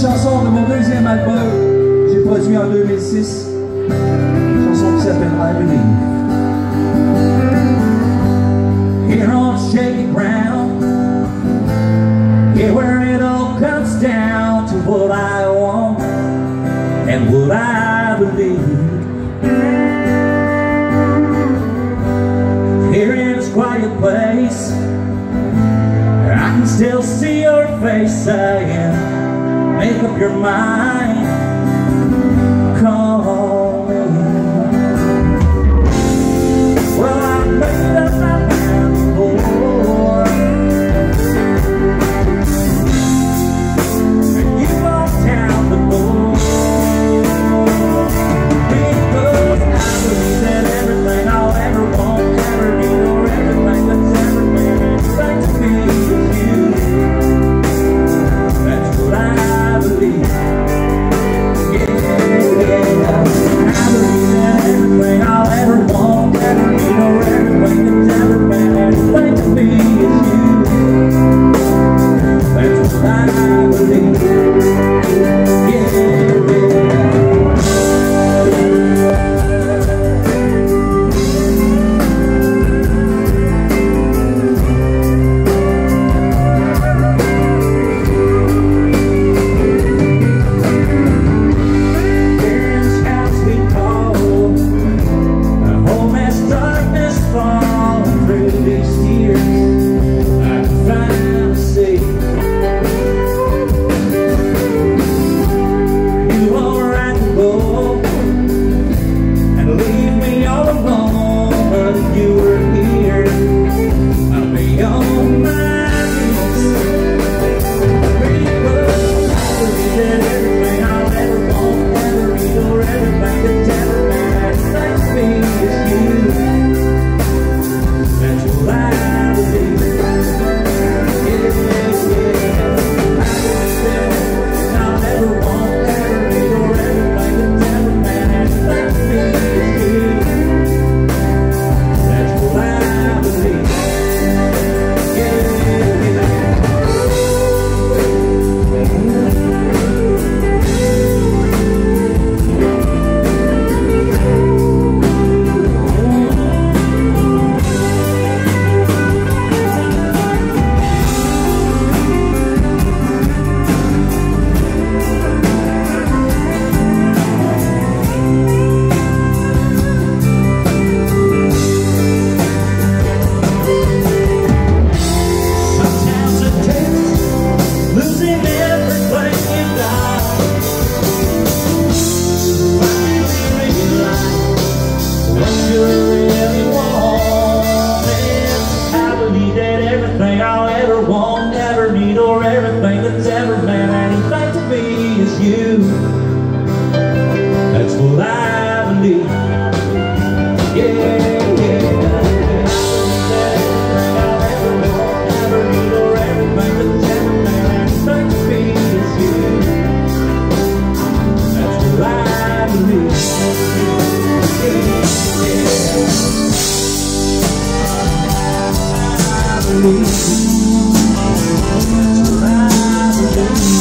chanson de mon deuxième album que j'ai produit en 2006. Une chanson qui s'appelle I Believe. Here on shaky ground, here where it all comes down to what I want and what I believe. Here in this quiet place, I can still see your face again up your mind. everything I'll ever want, better need a believe. I believe.